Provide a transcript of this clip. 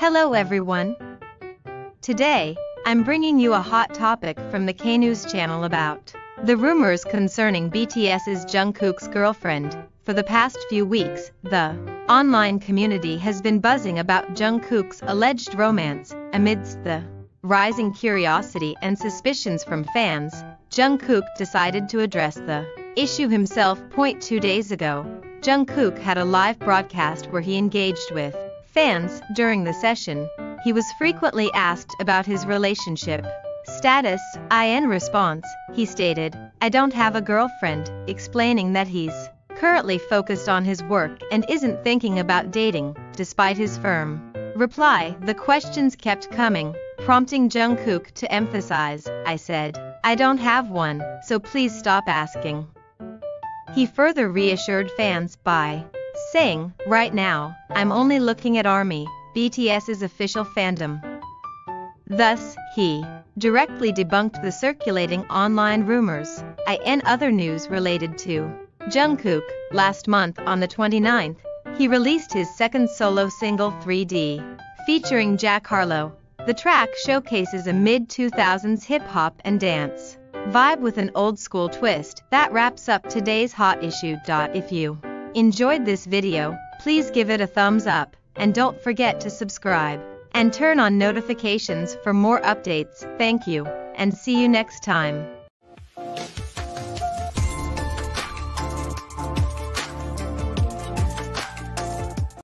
Hello everyone. Today, I'm bringing you a hot topic from the K News channel about the rumors concerning BTS's Jungkook's girlfriend. For the past few weeks, the online community has been buzzing about Jungkook's alleged romance amidst the rising curiosity and suspicions from fans. Jungkook decided to address the issue himself. Point two days ago, Jungkook had a live broadcast where he engaged with fans during the session. He was frequently asked about his relationship status. In response, he stated, I don't have a girlfriend, explaining that he's currently focused on his work and isn't thinking about dating, despite his firm reply. The questions kept coming, prompting Jungkook to emphasize, I said, I don't have one, so please stop asking. He further reassured fans by saying, Right now, I'm only looking at ARMY, BTS's official fandom. Thus, he directly debunked the circulating online rumors. In other news related to Jungkook, last month on the 29th, he released his second solo single 3D, featuring Jack Harlow. The track showcases a mid-2000s hip-hop and dance vibe with an old-school twist. That wraps up today's hot issue. If you enjoyed this video, please give it a thumbs up, and don't forget to subscribe and turn on notifications for more updates. Thank you, and see you next time.